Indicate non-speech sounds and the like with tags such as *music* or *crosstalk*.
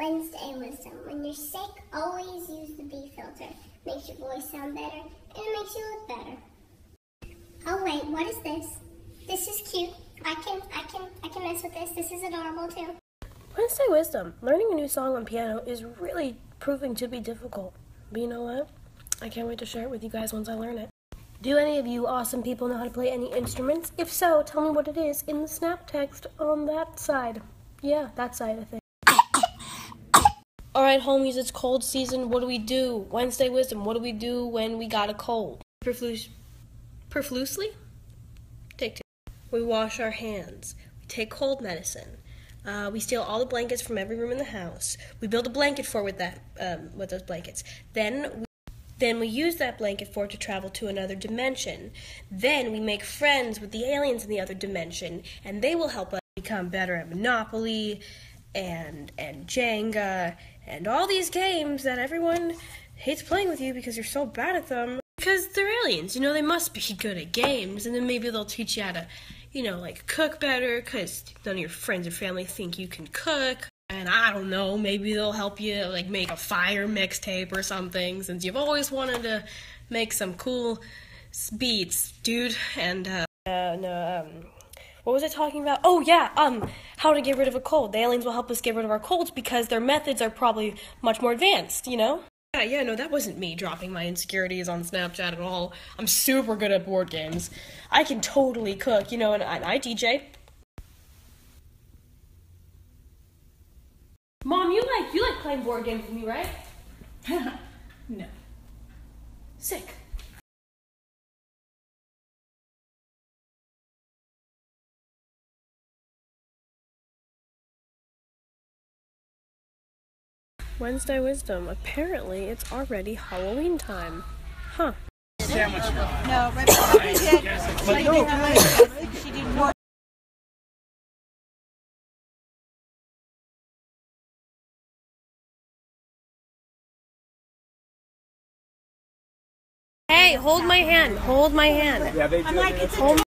Wednesday wisdom. When you're sick, always use the bee filter. Makes your voice sound better and it makes you look better. Oh wait, what is this? This is cute. I can I can I can mess with this. This is adorable too. Wednesday wisdom. Learning a new song on piano is really proving to be difficult. But you know what? I can't wait to share it with you guys once I learn it. Do any of you awesome people know how to play any instruments? If so, tell me what it is in the snap text on that side. Yeah, that side, I think. All right, homies, it's cold season. What do we do? Wednesday wisdom. What do we do when we got a cold? Perflu- perflusely? Take two. We wash our hands. We take cold medicine. Uh, we steal all the blankets from every room in the house. We build a blanket fort with that, um, with those blankets. Then we then we use that blanket fort to travel to another dimension. Then we make friends with the aliens in the other dimension, and they will help us become better at Monopoly and and Jenga and all these games that everyone hates playing with you because you're so bad at them. Because they're aliens, you know, they must be *laughs* good at games, and then maybe they'll teach you how to, you know, like cook better because none of your friends or family think you can cook. And I don't know, maybe they'll help you like make a fire mixtape or something since you've always wanted to make some cool beats, dude. And uh, uh no, um, what was I talking about? Oh yeah, um, how to get rid of a cold. The aliens will help us get rid of our colds because their methods are probably much more advanced, you know? Yeah, yeah, no, that wasn't me dropping my insecurities on Snapchat at all. I'm super good at board games. I can totally cook, you know, and I, I DJ. Mom, you like you like playing board games with me, right? *laughs* no. Sick. Wednesday Wisdom. Apparently, it's already Halloween time. Huh. Sandwich. No, right before we did. Like, no. She did more. Hey, hold my hand. Hold my hand. Yeah, they do.